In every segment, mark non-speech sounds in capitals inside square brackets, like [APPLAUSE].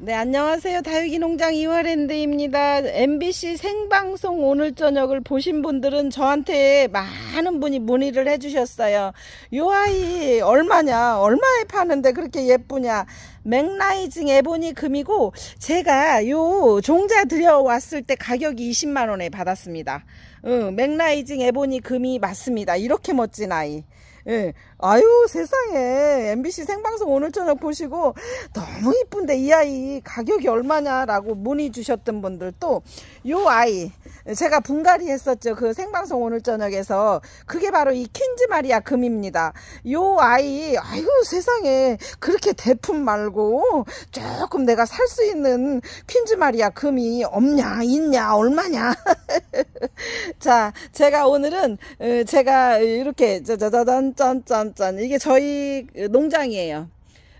네, 안녕하세요. 다육이 농장 이화랜드입니다. MBC 생방송 오늘 저녁을 보신 분들은 저한테 많은 분이 문의를 해주셨어요. 요 아이 얼마냐? 얼마에 파는데 그렇게 예쁘냐? 맥라이징 에보니 금이고 제가 요 종자 들여왔을 때 가격이 20만원에 받았습니다. 응, 맥라이징 에보니 금이 맞습니다. 이렇게 멋진 아이. 예. 아유 세상에. MBC 생방송 오늘 저녁 보시고 너무 이쁜데 이 아이 가격이 얼마냐라고 문의 주셨던 분들 또 요 아이 제가 분갈이 했었죠. 그 생방송 오늘 저녁에서. 그게 바로 이 퀸즈 마리아 금입니다. 요 아이 아유 세상에. 그렇게 대품 말고 조금 내가 살 수 있는 퀸즈 마리아 금이 없냐 있냐 얼마냐 [LAUGHS] [LAUGHS] 자 제가 오늘은 어, 제가 이렇게 짜자자잔 짠짠짠 이게 저희 농장이에요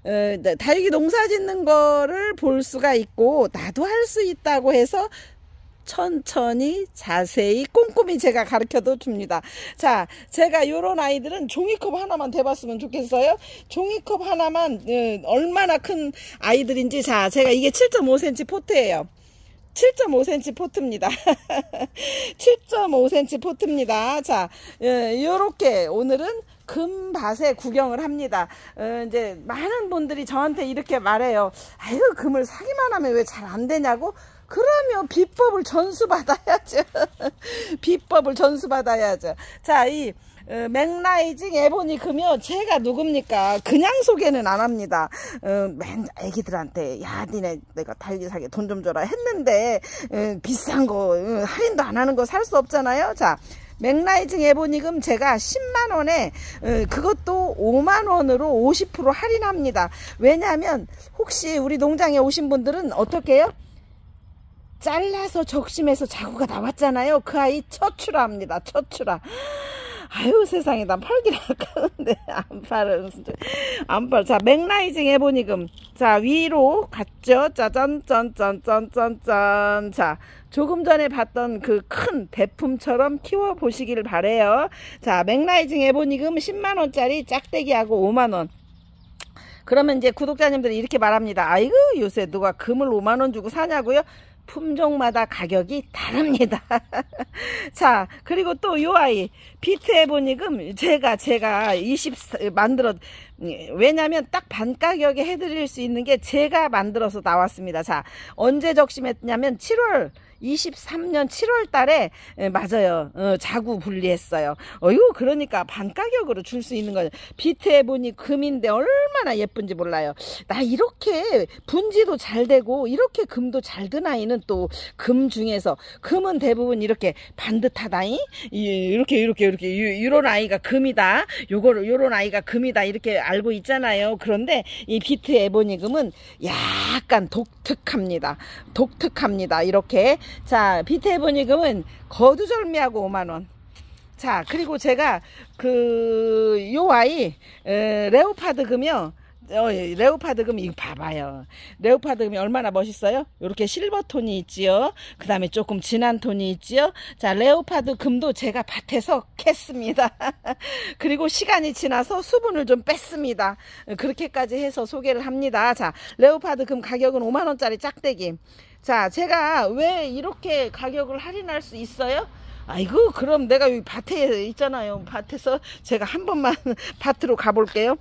어, 네, 다육이 농사 짓는 거를 볼 수가 있고 나도 할 수 있다고 해서 천천히 자세히 꼼꼼히 제가 가르쳐도 줍니다. 자, 제가 요런 아이들은 종이컵 하나만 대봤으면 좋겠어요. 종이컵 하나만 어, 얼마나 큰 아이들인지 자, 제가 이게 7.5cm 포트예요. 7.5cm 포트입니다. [LAUGHS] 7.5cm 포트입니다. 자, 이렇게 어, 오늘은 금밭에 구경을 합니다. 어, 이제 많은 분들이 저한테 이렇게 말해요. 아유, 금을 사기만 하면 왜 잘 안 되냐고? 그러면 비법을 전수받아야죠. [LAUGHS] 비법을 전수받아야죠. 자, 이 어, 맥라이징 에보니 금요 제가 누굽니까? 그냥 소개는 안 합니다. 어, 맨 애기들한테 야 니네 내가 달리 사게 돈 좀 줘라 했는데 어, 비싼 거 어, 할인도 안 하는 거 살 수 없잖아요. 자 맥라이징 에보니금 제가 10만원에 어, 그것도 5만원으로 50% 할인합니다. 왜냐하면 혹시 우리 농장에 오신 분들은 어떻게 해요? 잘라서 적심해서 자구가 나왔잖아요. 그 아이 처출합니다. 처출하 아유 세상에 난 팔기를 아까운데 [LAUGHS] 안 팔은 안 팔. 자 맥라이징 에보니 금 자 위로 갔죠. 짜잔 짠짠짠짠짠 자 조금 전에 봤던 그 큰 대품처럼 키워 보시기를 바래요. 자 맥라이징 에보니 금 10만 원짜리 짝대기하고 5만 원 그러면 이제 구독자님들이 이렇게 말합니다. 아이고 요새 누가 금을 5만원 주고 사냐고요? 품종마다 가격이 다릅니다. [LAUGHS] 자, 그리고 또 요 아이 비테 에보니금 제가 제가 20 만들어 왜냐면 딱 반 가격에 해드릴 수 있는 게 제가 만들어서 나왔습니다. 자, 언제 적심했냐면 7월 23년 7월 달에 예, 맞아요. 어, 자구 분리했어요. 어유 그러니까 반 가격으로 줄 수 있는 거죠. 비트해 보니 금인데 얼마나 예쁜지 몰라요. 나 이렇게 분지도 잘 되고 이렇게 금도 잘 든 아이는 또 금 중에서 금은 대부분 이렇게 반듯하다이 이렇게 이렇게 이렇게 이런 아이가 금이다. 요거를 요런 아이가 금이다 이렇게 알고 있잖아요. 그런데 이 비트 에보니 금은 약간 독특합니다. 독특합니다. 이렇게 자 비테 에보니금은 거두절미하고 5만원 자 그리고 제가 그 요 아이 에, 레오파드 금이요 어, 레오파드 금 이거 봐봐요. 레오파드 금이 얼마나 멋있어요? 이렇게 실버 톤이 있지요. 그 다음에 조금 진한 톤이 있지요. 자, 레오파드 금도 제가 밭에서 캤습니다. [LAUGHS] 그리고 시간이 지나서 수분을 좀 뺐습니다. 그렇게까지 해서 소개를 합니다. 자, 레오파드 금 가격은 5만원짜리 짝대기. 자 제가 왜 이렇게 가격을 할인할 수 있어요? 아이고 그럼 내가 여기 밭에 있잖아요 밭에서 제가 한 번만 [LAUGHS] 밭으로 가볼게요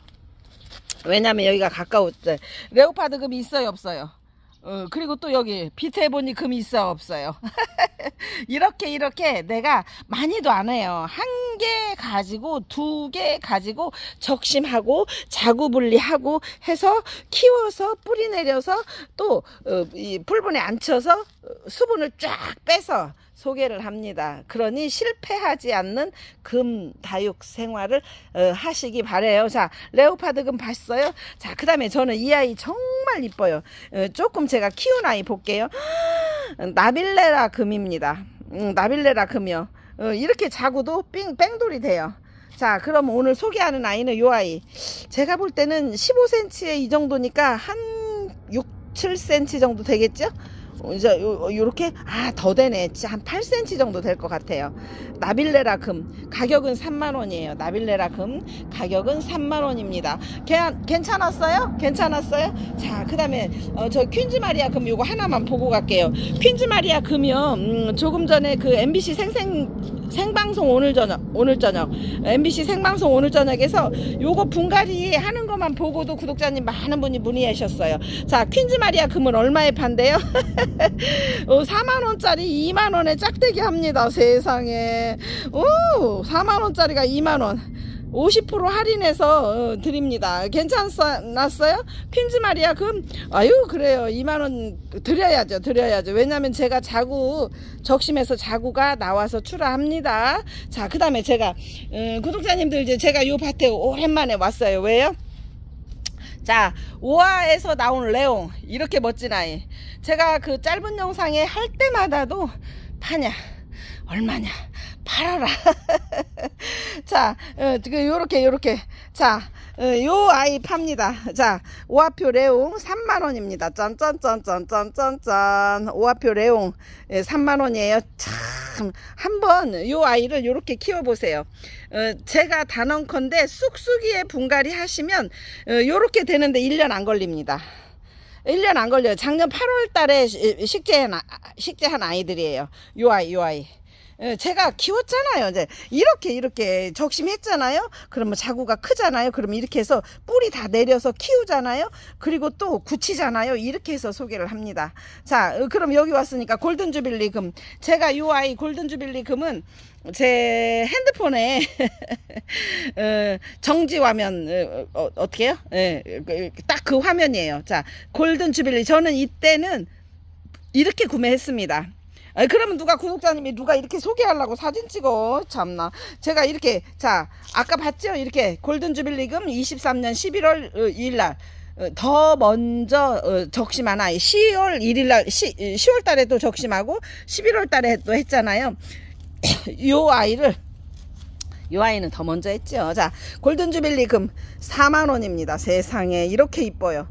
왜냐면 여기가 가까웠대 레오파드 금이 있어요 없어요? 어, 그리고 또 여기 비트에 보니 금이 있어 없어요? [LAUGHS] 이렇게 이렇게 내가 많이도 안 해요. 한 개 가지고 두 개 가지고 적심하고 자구 분리하고 해서 키워서 뿌리 내려서 또 어, 풀분에 앉혀서 수분을 쫙 빼서 소개를 합니다. 그러니 실패하지 않는 금 다육 생활을 어, 하시기 바래요. 자, 레오파드 금 봤어요? 자, 그 다음에 저는 이 아이 정말 이뻐요. 어, 조금 제가 키운 아이 볼게요. 나빌레라 금입니다. 음, 나빌레라 금이요. 어, 이렇게 자구도 삥, 뺑돌이 돼요. 자 그럼 오늘 소개하는 아이는 요 아이 제가 볼 때는 15cm에 이 정도니까 한 6, 7cm 정도 되겠죠 이제 요, 요렇게? 아 더 되네. 한 8cm 정도 될 것 같아요. 나빌레라 금. 가격은 3만원이에요. 나빌레라 금. 가격은 3만원입니다. 괜찮았어요? 괜찮았어요? 자그 다음에 어, 저 퀸즈 마리아 금 요거 하나만 보고 갈게요. 퀸즈 마리아 금이요. 음, 조금 전에 그 MBC 생생 생방송 오늘 저녁 오늘 저녁. MBC 생방송 오늘 저녁에서 요거 분갈이 하는 것만 보고도 구독자님 많은 분이 문의하셨어요. 자 퀸즈 마리아 금은 얼마에 판대요? [LAUGHS] 어, 4만원짜리 2만원에 짝대기 합니다 세상에. 오 4만원짜리가 2만원 50% 할인해서 어, 드립니다. 괜찮았어요? 퀸즈 마리아 금? 아유 그래요. 2만원 드려야죠 드려야죠. 왜냐면 제가 자구 적심에서 자구가 나와서 출하합니다. 자 그 다음에 제가 음, 구독자님들 이제 제가 요 밭에 오랜만에 왔어요. 왜요? 자 5화에서 나온 레옹. 이렇게 멋진 아이. 제가 그 짧은 영상에 할 때마다도 파냐 얼마냐 팔아라. [LAUGHS] 자 어, 요렇게 요렇게. 자 어, 요 아이 팝니다. 자 오화표 레옹 3만원입니다. 짠짠짠짠짠짠짠. 오화표 레옹 예, 3만원이에요. 참 한번 요 아이를 요렇게 키워보세요. 어, 제가 단언컨대 쑥쑥이에 분갈이 하시면 어, 요렇게 되는데 1년 안 걸립니다. 1년 안 걸려요. 작년 8월 달에 식재한, 식재한 아이들이에요. 요 아이 요 아이. 예, 제가 키웠잖아요. 이제 이렇게 이렇게 적심했잖아요. 그러면 자구가 크잖아요. 그러면 이렇게 해서 뿌리 다 내려서 키우잖아요. 그리고 또 굳히잖아요. 이렇게 해서 소개를 합니다. 자, 어, 그럼 여기 왔으니까 골든 주빌리 금. 제가 이 아이 골든 주빌리 금은 제 핸드폰에 [LAUGHS] 어, 정지 화면 어, 어 떻게 해요? 예, 그, 딱그 화면이에요. 자, 골든 주빌리 저는 이때는 이렇게 구매했습니다. 아 그러면 누가 구독자님이 누가 이렇게 소개하려고 사진 찍어? 참나. 제가 이렇게 자 아까 봤죠? 이렇게 골든주빌리금 23년 11월 2일날. 어, 어, 더 먼저 어, 적심한 아이 10월 1일날 10월 달에도 적심하고 11월 달에도 했잖아요. [COUGHS] 요 아이를 요 아이는 더 먼저 했죠. 자 골든주빌리 금 4만원입니다. 세상에. 이렇게 이뻐요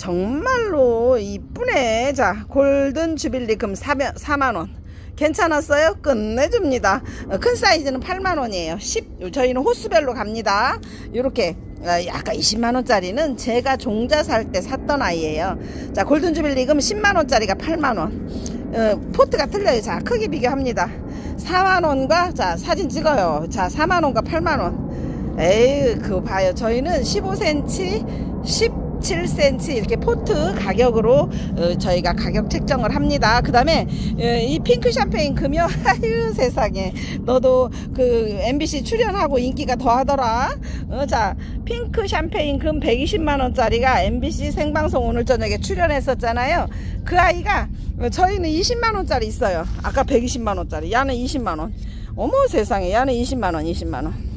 정말로 이쁘네. 자 골든 주빌리 금 4만원. 괜찮았어요? 끝내줍니다. 어, 큰 사이즈는 8만원이에요. 10 저희는 호수별로 갑니다. 이렇게 아까 20만원짜리는 제가 종자 살 때 샀던 아이예요. 자 골든 주빌리 금 10만원짜리가 8만원. 어, 포트가 틀려요. 자 크기 비교합니다. 4만원과 자 사진 찍어요. 자 4만원과 8만원. 에이 그거 봐요. 저희는 15cm 10 7cm 이렇게 포트 가격으로 어, 저희가 가격 책정을 합니다. 그 다음에 어, 이 핑크 샴페인 금요 [LAUGHS] 아유 세상에 너도 그 MBC 출연하고 인기가 더하더라. 어, 자 핑크 샴페인 금 120만원짜리가 MBC 생방송 오늘 저녁에 출연했었잖아요. 그 아이가 어, 저희는 20만원짜리 있어요. 아까 120만원짜리 야는 20만원 어머 세상에 야는 20만원 20만원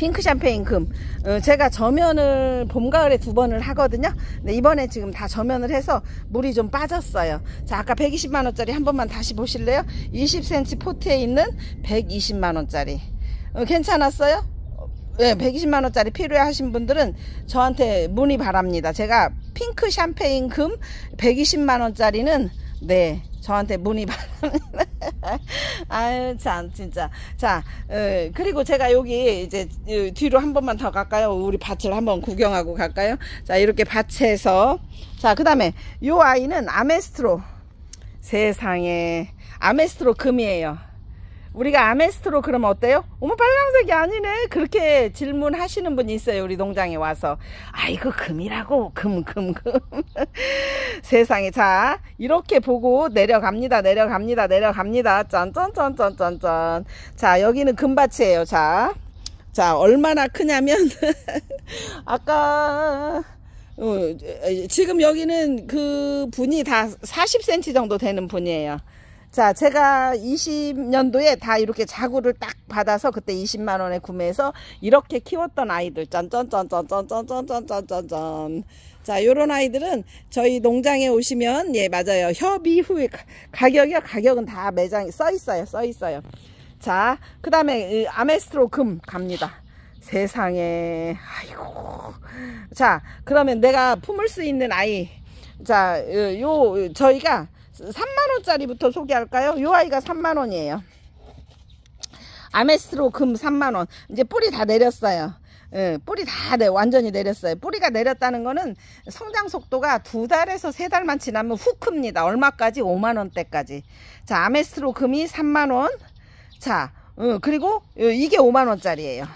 핑크 샴페인 금. 어, 제가 저면을 봄 가을에 두 번을 하거든요. 네, 이번에 지금 다 저면을 해서 물이 좀 빠졌어요. 자 아까 120만원짜리 한 번만 다시 보실래요? 20cm 포트에 있는 120만원짜리. 어, 괜찮았어요? 네, 120만원짜리 필요해 하신 분들은 저한테 문의 바랍니다. 제가 핑크 샴페인 금 120만원짜리는 네 저한테 문의 바랍니다. [LAUGHS] 아유 참 진짜 자 어, 그리고 제가 여기 이제 어, 뒤로 한 번만 더 갈까요? 우리 밭을 한번 구경하고 갈까요? 자 이렇게 밭에서 자그 다음에 요 아이는 아메스트로 세상에 아메스트로 금이에요. 우리가 아메스트로 그러면 어때요? 어머 빨강색이 아니네. 그렇게 질문하시는 분이 있어요 우리 농장에 와서. 아이고 금이라고. 금 금 금. [LAUGHS] 세상에. 자 이렇게 보고 내려갑니다 내려갑니다 내려갑니다. 짠짠짠짠짠짠. 자 여기는 금밭이에요. 자, 자 얼마나 크냐면 [LAUGHS] 아까 어, 지금 여기는 그 분이 다 40cm 정도 되는 분이에요 자 제가 20년도에 다 이렇게 자구를 딱 받아서 그때 20만원에 구매해서 이렇게 키웠던 아이들 짠짠짠짠짠짠짠짠짠짠 자 요런 아이들은 저희 농장에 오시면 예 맞아요 협의 후에 가격이요 가격은 다 매장에 써 있어요 써 있어요 자그 다음에 아메스트로 금 갑니다 세상에 아이고 자 그러면 내가 품을 수 있는 아이 자, 어, 요, 저희가 3만원짜리부터 소개할까요? 요 아이가 3만원이에요. 아메스로 금 3만원. 이제 뿌리 다 내렸어요. 예, 뿌리 다 내, 완전히 내렸어요. 뿌리가 내렸다는 거는 성장 속도가 두 달에서 세 달만 지나면 훅 큽니다. 얼마까지? 5만원대까지. 자, 아메스로 금이 3만원. 자, 어, 그리고 어, 이게 5만원짜리예요.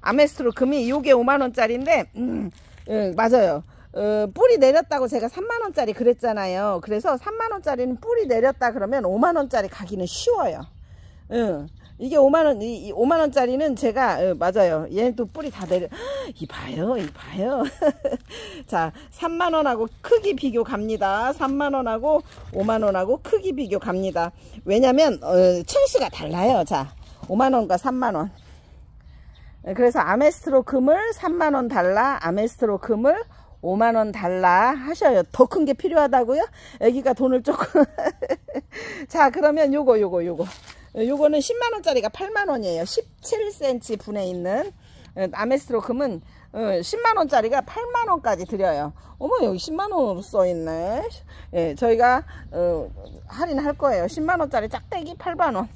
아메스로 금이 이게 5만원짜리인데, 음, 예, 맞아요. 어, 뿌리 내렸다고 제가 3만원짜리 그랬잖아요. 그래서 3만원짜리는 뿌리 내렸다 그러면 5만원짜리 가기는 쉬워요. 응. 이게 5만원, 이, 5만원짜리는 제가, 어, 맞아요. 얘는 또 뿌리 다 내려. [GASPS] 이 봐요, 이 봐요. [LAUGHS] 자, 3만원하고 크기 비교 갑니다. 3만원하고 5만원하고 크기 비교 갑니다. 왜냐면, 어, 층수가 달라요. 자, 5만원과 3만원. 그래서 아메스트로 금을 3만원 달라, 아메스트로 금을 5만원 달라 하셔요. 더 큰 게 필요하다고요? 애기가 돈을 조금. [LAUGHS] 자, 그러면 요거, 요거, 요거. 요거는 10만원짜리가 8만원이에요. 17cm 분에 있는 어, 아메스트로 금은 10만원짜리가 어, 8만원까지 드려요. 어머, 여기 10만원으로 써있네. 예, 저희가, 어, 할인할 거예요. 10만원짜리 짝대기 8만원.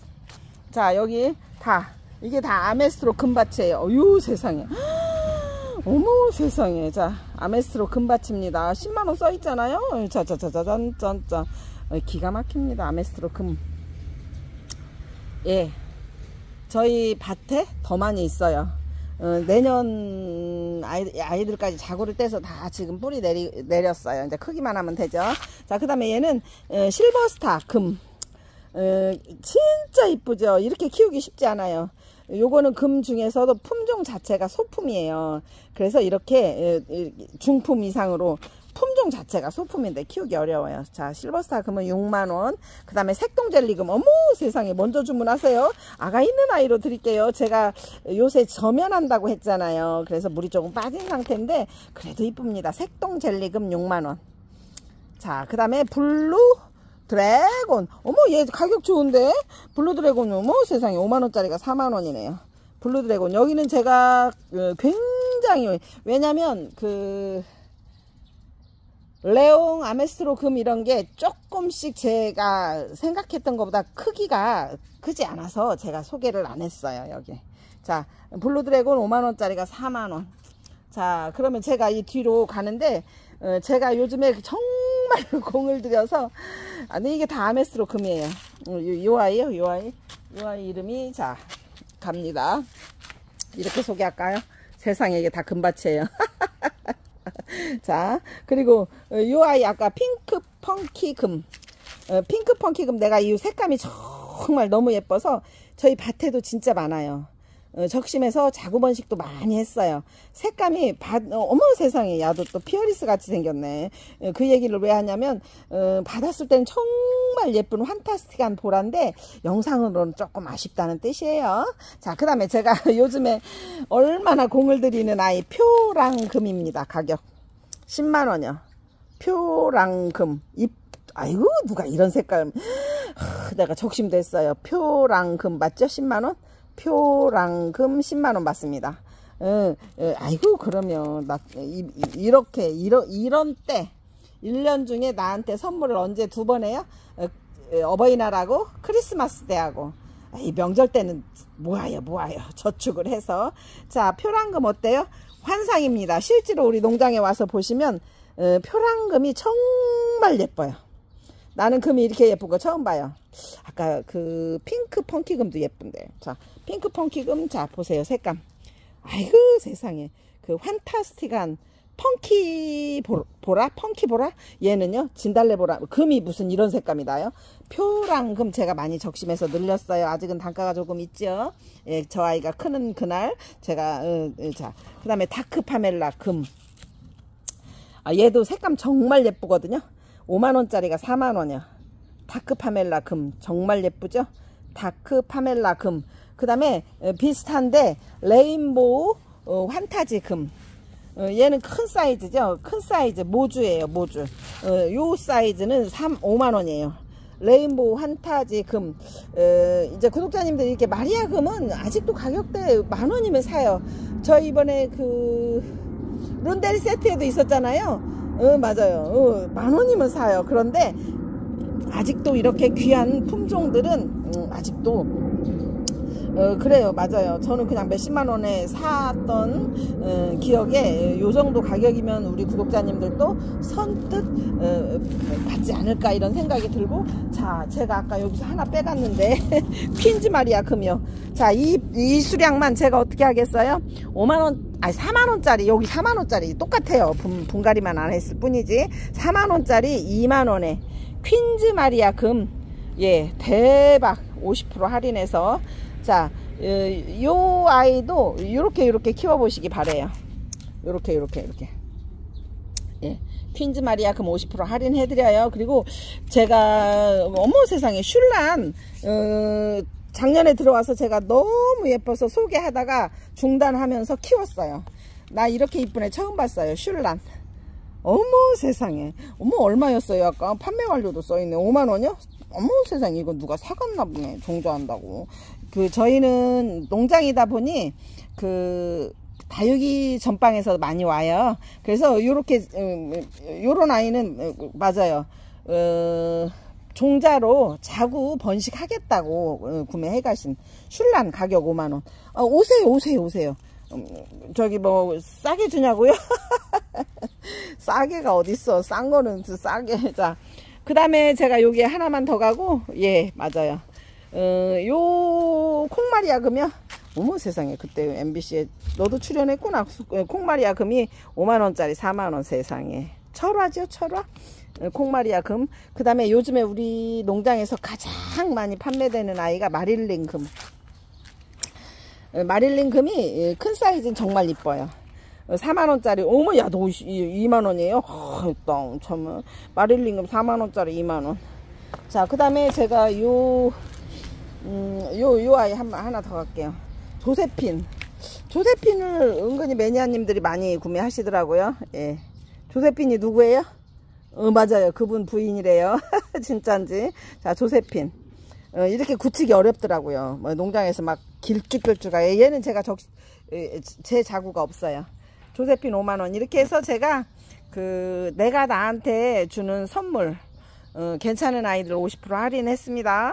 자, 여기 다, 이게 다 아메스트로 금밭이에요. 어유 세상에. [GASPS] 어머 세상에 자 아메스트로 금받칩니다. 10만원 써있잖아요. 자자자자짠짠짠. 기가 막힙니다. 아메스트로 금예. 저희 밭에 더 많이 있어요. 어, 내년 아이, 아이들까지 자구를 떼서 다 지금 뿌리 내리, 내렸어요. 이제 크기만 하면 되죠. 자그 다음에 얘는 어, 실버스타 금. 어, 진짜 이쁘죠? 이렇게 키우기 쉽지 않아요 요거는 금 중에서도 품종 자체가 소품이에요. 그래서 이렇게 중품 이상으로 품종 자체가 소품인데 키우기 어려워요. 자, 실버스타 금은 6만원. 그 다음에 색동젤리금. 어머 세상에 먼저 주문하세요. 아가 있는 아이로 드릴게요. 제가 요새 저면한다고 했잖아요. 그래서 물이 조금 빠진 상태인데 그래도 이쁩니다. 색동젤리금 6만원. 자, 그 다음에 블루 드래곤. 어머 얘 가격 좋은데? 블루 드래곤 어머 세상에. 5만원짜리가 4만원이네요. 블루 드래곤. 여기는 제가 그 굉장히 왜냐면 그 레옹 아메스트로 금 이런 게 조금씩 제가 생각했던 것보다 크기가 크지 않아서 제가 소개를 안 했어요 여기. 자 블루 드래곤 5만원짜리가 4만원. 자 그러면 제가 이 뒤로 가는데 어, 제가 요즘에 정 말 공을 들여서. 아니 이게 다 아메스로 금이에요. 어, 요, 요 아이요 요 아이. 요 아이 이름이 자 갑니다. 이렇게 소개할까요? 세상에 이게 다 금밭이에요. [LAUGHS] 자 그리고 어, 요 아이 아까 핑크 펑키 금. 어, 핑크 펑키 금 내가 이 색감이 정말 너무 예뻐서 저희 밭에도 진짜 많아요. 어, 적심해서 자구 번식도 많이 했어요. 색감이 바, 어, 머 세상에 야도 또 피어리스 같이 생겼네. 어, 그 얘기를 왜 하냐면 어, 받았을 때는 정말 예쁜 fantastic한 보라인데 영상으로는 조금 아쉽다는 뜻이에요. 자, 그 다음에 제가 [LAUGHS] 요즘에 얼마나 공을 들이는 아이 표랑금입니다. 가격 10만원이요. 표랑금 잎 아이고 누가 이런 색깔 내가 적심됐어요. 표랑금 맞죠? 10만원? 표랑금 10만원 받습니다. 어, 어, 아이고 그러면 나 이, 렇게 이러, 이런 때 1년 중에 나한테 선물을 언제 두 번 해요? 어, 버이날하고 크리스마스 때하고 이 명절 때는 모아요 모아요 [LAUGHS] 저축을 해서 자 표랑금 어때요? 환상입니다. 실제로 우리 농장에 와서 보시면 어, 표랑금이 정말 예뻐요. 나는 금이 이렇게 예쁜 거 처음 봐요. 아까 그 핑크 펑키금도 예쁜데. 자, 핑크 펑키금 자 보세요. 색감. 아이고 세상에. 그 환타스틱한 펑키 보라? 펑키 보라? 얘는요. 진달래 보라. 금이 무슨 이런 색감이 나요? 표랑 금 제가 많이 적심해서 늘렸어요. 아직은 단가가 조금 있죠. 예, 저 아이가 크는 그날 제가 어, 어, 자, 그 다음에 다크 파멜라 금. 아, 얘도 색감 정말 예쁘거든요. 5만원짜리가 4만원이야. 다크 파멜라 금 정말 예쁘죠? 다크 파멜라 금. 그 다음에 비슷한데 레인보우 어, 환타지 금. 어, 얘는 큰 사이즈죠. 큰 사이즈 모주예요. 모주. 어, 요 사이즈는 3, 5만원이에요. 레인보우 환타지 금. 어, 이제 구독자님들 이렇게 마리아 금은 아직도 가격대 만원이면 사요. 저 이번에 그 룬데리 세트에도 있었잖아요. 어, 맞아요. 어, 만 원이면 사요. 그런데 아직도 이렇게 귀한 품종들은 음, 아직도 어, 그래요 맞아요 저는 그냥 몇십만 원에 샀던 어, 기억에 요 정도 가격이면 우리 구독자님들도 선뜻 어, 받지 않을까 이런 생각이 들고 자 제가 아까 여기서 하나 빼갔는데 [LAUGHS] 퀸즈 마리아 금요 자이 이 수량만 제가 어떻게 하겠어요 5만원 아니 4만원짜리 여기 4만원짜리 똑같아요 분, 분갈이만 안 했을 뿐이지 4만원짜리 2만원에 퀸즈 마리아 금 예 대박 50% 할인해서 자, 어, 요 아이도 이렇게 이렇게 키워보시기 바래요. 이렇게 이렇게 이렇게. 예. 퀸즈 마리아 금 50% 할인해드려요. 그리고 제가 어머 세상에 슐란 어, 작년에 들어와서 제가 너무 예뻐서 소개하다가 중단하면서 키웠어요. 나 이렇게 이쁜 애 처음 봤어요. 슐란. 어머 세상에. 어머 얼마였어요? 아까 판매 완료도 써있네. 5만원이요? 어머 세상에 이거 누가 사갔나 보네. 종조한다고. 그 저희는 농장이다 보니 그 다육이 전방에서 많이 와요. 그래서 요렇게 음, 요런 아이는 어, 맞아요. 어, 종자로 자구 번식하겠다고 어, 구매해 가신 슐란 가격 5만원. 어, 오세요 오세요 오세요. 음, 저기 뭐 싸게 주냐고요? [LAUGHS] 싸게가 어딨어. 싼 거는 싸게 자그 다음에 제가 여기에 하나만 더 가고 예 맞아요. 어, 요 콩마리아 금이요? 어머 세상에. 그때 MBC에 너도 출연했구나. 어, 콩마리아 금이 5만원짜리 4만원 세상에. 철화죠 철화? 어, 콩마리아 금. 그 다음에 요즘에 우리 농장에서 가장 많이 판매되는 아이가 마릴린 금. 어, 마릴린 금이 예, 큰 사이즈는 정말 이뻐요. 4만원짜리, 어머, 야, 너 2만원이에요? 어, 똥, 참. 마릴린 금 4만원짜리 2만원. 자, 그 다음에 제가 요, 음, 요, 요 아이 한, 하나 더 갈게요. 조세핀. 조세핀을 은근히 매니아님들이 많이 구매하시더라고요. 예. 조세핀이 누구예요? 어, 맞아요. 그분 부인이래요. [LAUGHS] 진짠지. 자, 조세핀. 어, 이렇게 굳히기 어렵더라고요. 뭐 농장에서 막 길쭉길쭉하게. 얘는 제가 적, 제 자구가 없어요. 조세핀 5만원. 이렇게 해서 제가 그, 내가 나한테 주는 선물, 어, 괜찮은 아이들 50% 할인했습니다.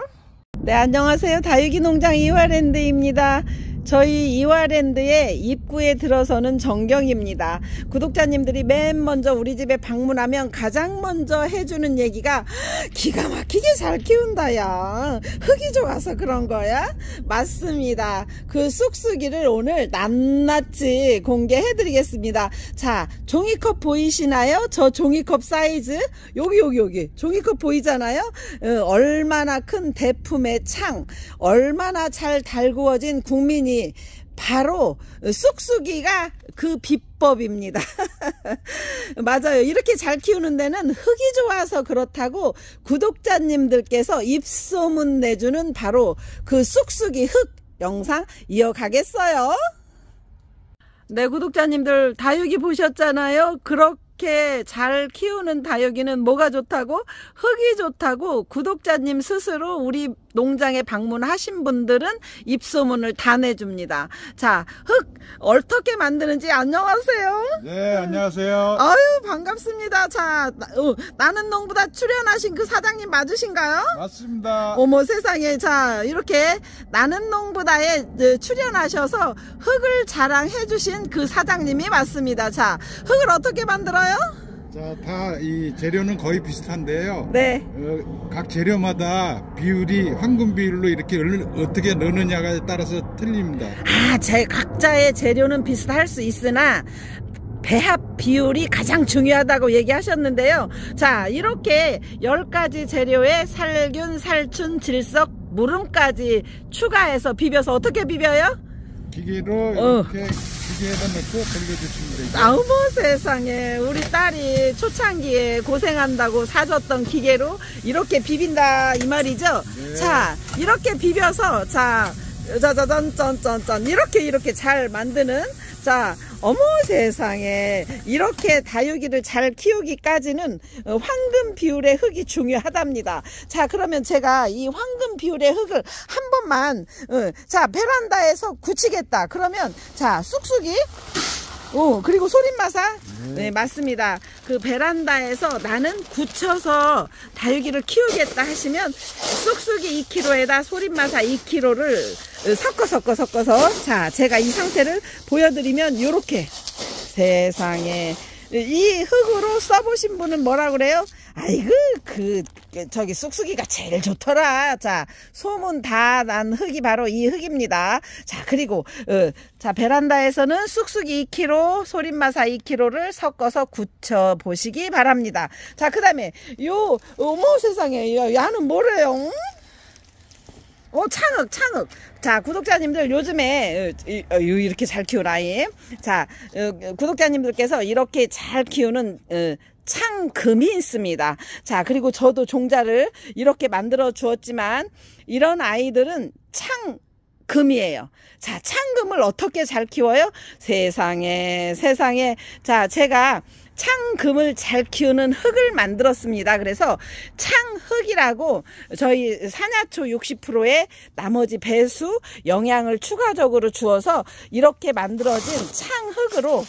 네 안녕하세요 다육이 농장 이화랜드입니다 저희 이화랜드의 입구에 들어서는 정경입니다. 구독자님들이 맨 먼저 우리 집에 방문하면 가장 먼저 해주는 얘기가 기가 막히게 잘 키운다 야 흙이 좋아서 그런 거야? 맞습니다. 그 쑥쑥이를 오늘 낱낱이 공개해 드리겠습니다. 자 종이컵 보이시나요? 저 종이컵 사이즈 여기 여기 여기 종이컵 보이잖아요? 어, 얼마나 큰 대품의 창 얼마나 잘 달구어진 국민이 바로 쑥쑥이가 그 비법입니다. [LAUGHS] 맞아요. 이렇게 잘 키우는 데는 흙이 좋아서 그렇다고 구독자님들께서 입소문 내주는 바로 그 쑥쑥이 흙 영상 이어가겠어요. 네 구독자님들 다육이 보셨잖아요. 그렇게 이렇게 잘 키우는 다육이는 뭐가 좋다고? 흙이 좋다고 구독자님 스스로 우리 농장에 방문하신 분들은 입소문을 다 내줍니다. 자, 흙 어떻게 만드는지 안녕하세요. 네, 안녕하세요. 아유, 반갑습니다. 자, 어, 나는 농부다 출연하신 그 사장님 맞으신가요? 맞습니다. 어머 세상에 자, 이렇게 나는 농부다에 어, 출연하셔서 흙을 자랑해 주신 그 사장님이 맞습니다. 자, 흙을 어떻게 만들어요? 자, 다 이 재료는 거의 비슷한데요. 네. 어, 각 재료마다 비율이 황금 비율로 이렇게 어떻게 넣느냐에 따라서 틀립니다. 아, 제 각자의 재료는 비슷할 수 있으나 배합 비율이 가장 중요하다고 얘기하셨는데요. 자, 이렇게 10가지 재료에 살균, 살춘, 질석, 물음까지 추가해서 비벼서 어떻게 비벼요? 기계로 어. 이렇게 기계에다 넣고 돌려주시면 되죠. 아우 세상에 우리 딸이 초창기에 고생한다고 사줬던 기계로 이렇게 비빈다 이 말이죠. 네. 자 이렇게 비벼서 자 짜자잔 짠짠짠 이렇게 이렇게 잘 만드는 자 어머 세상에 이렇게 다육이를 잘 키우기까지는 어, 황금 비율의 흙이 중요하답니다. 자 그러면 제가 이 황금 비율의 흙을 한 번만 어, 자 베란다에서 굳히겠다. 그러면 자 쑥쑥이 오, 그리고 소림마사? 네, 맞습니다. 그 베란다에서 나는 굳혀서 달기를 키우겠다 하시면 쑥쑥이 2kg에다 소림마사 2kg를 섞어 섞어 섞어서 자, 제가 이 상태를 보여드리면 요렇게 세상에 이 흙으로 써보신 분은 뭐라 그래요? 아이고 그, 그 저기 쑥쑥이가 제일 좋더라. 자 소문 다 난 흙이 바로 이 흙입니다. 자 그리고 어, 자 베란다에서는 쑥쑥이 2kg, 소림마사 2kg를 섞어서 굳혀 보시기 바랍니다. 자 그다음에 요 어머 세상에 야, 야는 뭐래요? 응? 어, 창흑, 창흑. 자, 구독자님들 요즘에 어, 어, 이렇게 잘 아이. 자, 어, 구독자님들께서 이렇게 잘 키우는 창금이 있습니다. 자, 그리고 저도 종자를 이렇게 만들어 주었지만 이런 아이들은 창 금이에요. 자, 창금을 어떻게 잘 키워요? 세상에, 세상에. 자, 제가 창금을 잘 키우는 흙을 만들었습니다. 그래서 창흙이라고 저희 산야초 60%의 나머지 배수 영양을 추가적으로 주어서 이렇게 만들어진 창흙으로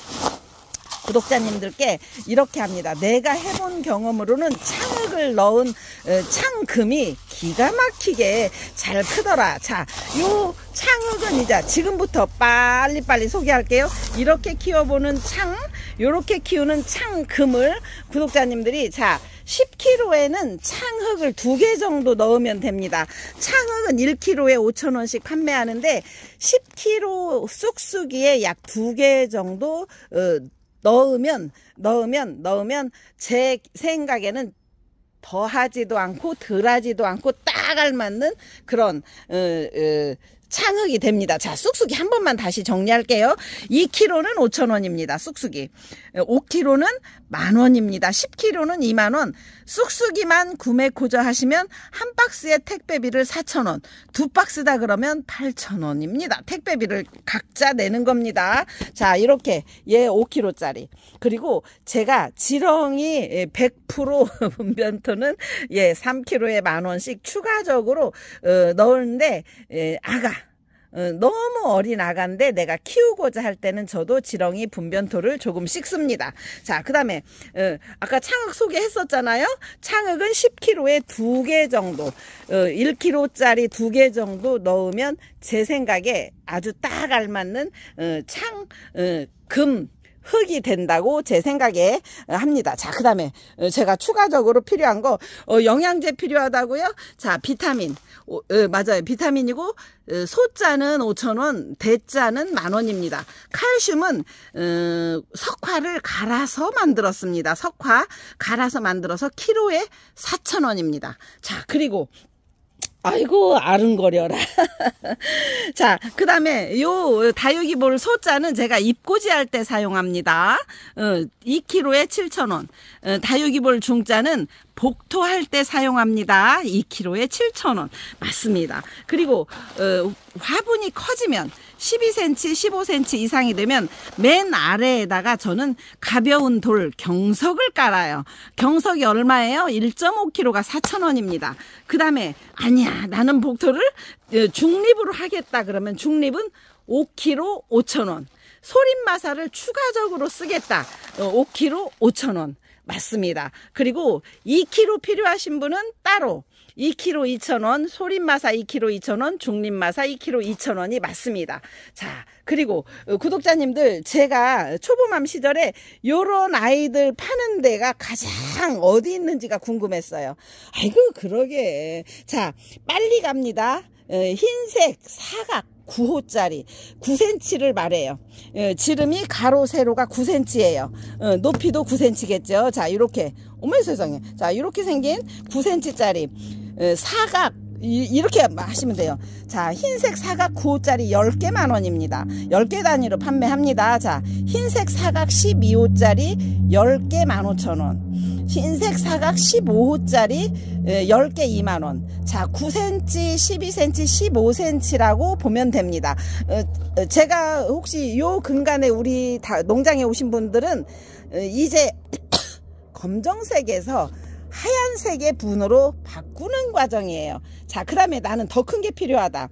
구독자님들께 이렇게 합니다. 내가 해본 경험으로는 창흙을 넣은 어, 창금이 기가 막히게 잘 크더라. 자, 요 창흙은 이제 지금부터 빨리빨리 소개할게요. 이렇게 키워보는 창, 요렇게 키우는 창금을 구독자님들이 자, 10kg에는 창흙을 두 개 정도 넣으면 됩니다. 창흙은 1kg에 5천원씩 판매하는데 10kg 쑥쑥이에 약 두 개 정도 어, 넣으면 넣으면 넣으면 제 생각에는 더하지도 않고 덜하지도 않고 딱 알맞는 그런 어, 어, 창흑이 됩니다. 자, 쑥쑥이 한 번만 다시 정리할게요. 2kg는 5,000원입니다. 쑥쑥이. 5kg는 만원입니다. 10kg는 2만원. 쑥쑥이만 구매 고자 하시면 한 박스에 택배비를 4,000원. 두 박스다 그러면 8,000원입니다. 택배비를 각자 내는 겁니다. 자, 이렇게 얘 5kg짜리. 그리고 제가 지렁이 100% 분변토는 예, 3kg에 [LAUGHS] 만원씩 추가적으로 어, 넣었는데 예, 아가 어, 너무 어린 아가인데 내가 키우고자 할 때는 저도 지렁이 분변토를 조금 씻습니다. 자, 그 다음에 어, 아까 창흑 소개했었잖아요. 창흑은 10kg에 두개 정도, 1kg짜리 어, 두개 정도 넣으면 제 생각에 아주 딱 알맞는 창, 금, 흙이 된다고 제 생각에 합니다. 자, 그 다음에 제가 추가적으로 필요한 거 어, 영양제 필요하다고요? 자, 비타민. 어, 어, 맞아요. 비타민이고 어, 소자는 5천원 대자는 만원입니다. 칼슘은 어, 석화를 갈아서 만들었습니다. 석화 갈아서 만들어서 키로에 4천원입니다. 자, 그리고 아이고 아른거려라. [LAUGHS] 자 그 다음에 요 다육이볼 소자는 제가 입고지 할때 사용합니다. 어, 2kg에 7,000원. 어, 다육이볼 중자는 복토할 때 사용합니다 2kg에 7,000원 맞습니다 그리고 어, 화분이 커지면 12cm, 15cm 이상이 되면 맨 아래에다가 저는 가벼운 돌 경석을 깔아요. 경석이 얼마예요? 1.5kg가 4,000원입니다. 그 다음에 아니야 나는 복토를 어, 중립으로 하겠다 그러면 중립은 5kg 5,000원. 소림마사를 추가적으로 쓰겠다. 5kg 어, 5,000원. 맞습니다. 그리고 2kg 필요하신 분은 따로 2kg 2,000원, 소림마사 2kg 2,000원, 중립마사 2kg 2,000원이 맞습니다. 자, 그리고 어, 구독자님들 제가 초보맘 시절에 요런 아이들 파는 데가 가장 어디 있는지가 궁금했어요. 아이고 그러게. 자, 빨리 갑니다. 어, 흰색 사각 9호짜리 9cm를 말해요. 예, 지름이 가로 세로가 9cm예요. 어, 높이도 9cm겠죠. 자 이렇게 어머 세상에 자 이렇게 생긴 9cm짜리 어, 사각 이, 렇게 하시면 돼요. 자, 흰색 사각 9호짜리 10개 만원입니다. 10개 단위로 판매합니다. 자, 흰색 사각 12호짜리 10개 15,000원. 흰색 사각 15호짜리 10개 2만원. 자, 9cm, 12cm, 15cm라고 보면 됩니다. 어, 어, 제가 혹시 요 근간에 우리 농장에 오신 분들은 어, 이제 [COUGHS] 검정색에서 하얀색의 분으로 바꾸는 과정이에요. 자, 그 다음에 나는 더 큰 게 필요하다.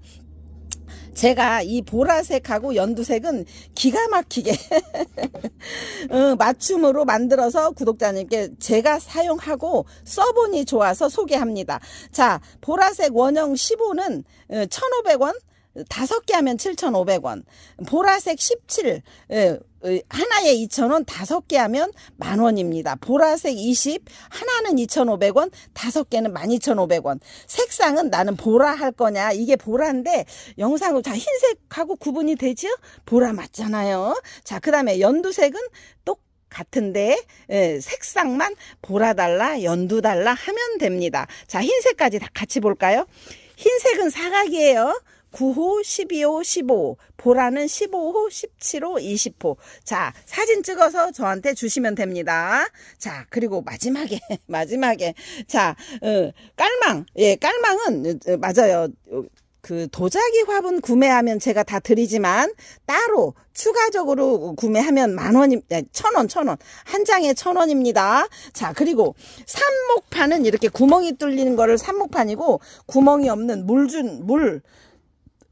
제가 이 보라색하고 연두색은 기가 막히게 [LAUGHS] 어, 맞춤으로 만들어서 구독자님께 제가 사용하고 써보니 좋아서 소개합니다. 자, 보라색 원형 15는 1,500원, 다섯 개 하면 7,500원. 보라색 17, 하나에 2,000원, 다섯 개 하면 만 원입니다. 보라색 20, 하나는 2,500원, 다섯 개는 12,500원. 색상은 나는 보라 할 거냐. 이게 보라인데 영상으로 다 흰색하고 구분이 되죠? 보라 맞잖아요. 자, 그 다음에 연두색은 똑 같은데 예, 색상만 보라 달라 연두 달라 하면 됩니다. 자 흰색까지 다 같이 볼까요? 흰색은 사각이에요. 9호, 12호, 15호, 보라는 15호, 17호, 20호. 자, 사진 찍어서 저한테 주시면 됩니다. 자, 그리고 마지막에, [LAUGHS] 마지막에. 자, 어, 깔망. 예, 깔망은, 어, 맞아요. 그 도자기 화분 구매하면 제가 다 드리지만 따로 추가적으로 구매하면 만 원이 천 원, 천 원. 한 장에 천 원입니다. 자, 그리고 삽목판은 이렇게 구멍이 뚫리는 거를 삽목판이고 구멍이 없는 물준 물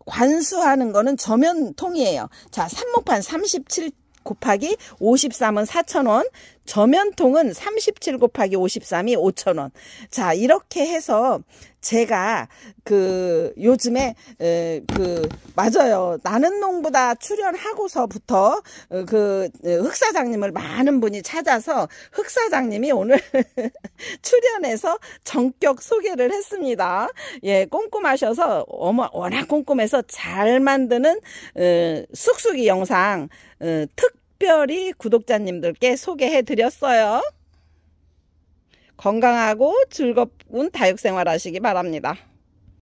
관수하는 거는 저면 통이에요. 자, 삽목판 37 곱하기 53은 4,000원, 저면통은 37 곱하기 53이 5,000원. 자, 이렇게 해서 제가 그 요즘에 에, 그 맞아요. 나는 농부다 출연하고서부터 어, 그 흑사장님을 많은 분이 찾아서 흑사장님이 오늘 [LAUGHS] 출연해서 전격 소개를 했습니다. 예, 꼼꼼하셔서 어머 워낙 꼼꼼해서 잘 만드는 어, 쑥쑥이 영상 어, 특별히 구독자님들께 소개해 드렸어요. 건강하고 즐거운 다육생활 하시기 바랍니다.